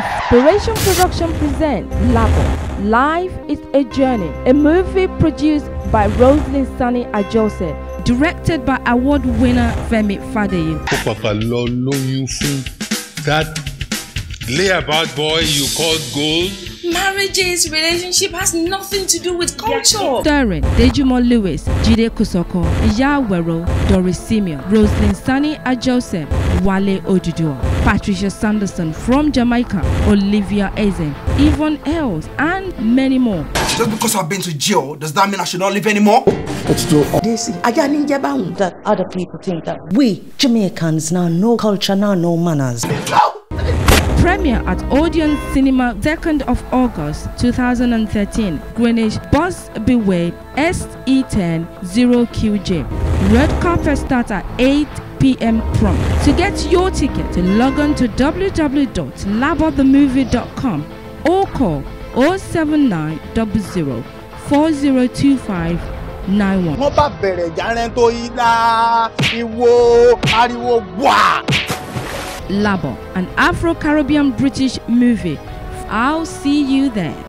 Inspiration Production presents Labo. Life is a journey, a movie produced by Roseline Sanni Ajose, directed by award winner Femi ó pàpà lọ lóyún that layabout boy you called gold. Marriages, relationship has nothing to do with culture. Starring Dejumo Lewis, Jide Kosoko, Iya Awero, Doris Simeon, Roseline Sanni Ajose, Wale Oduduwa, Patricia Sanderson from Jamaica, Olivia Ezen, Yvonne Els, and many more. Just because I've been to jail, does that mean I should not live anymore? Desi, ajá ní jẹ́ báwọn. That other people think that we Jamaicans now no culture now no manners. Premiere at Odeon Cinema 2nd of August 2013, Greenwich Bus Beware SE10 0QJ. Red carpet starts at 8 p.m. prompt. To get your ticket, log on to www.labotthemovie.com or call 07900 4025 91. wọ́n bá bẹ̀rẹ̀ ìjà rẹ̀ tó yí la ìwo ariwo wà. Labo, an Afro Caribbean British movie. I'll see you there.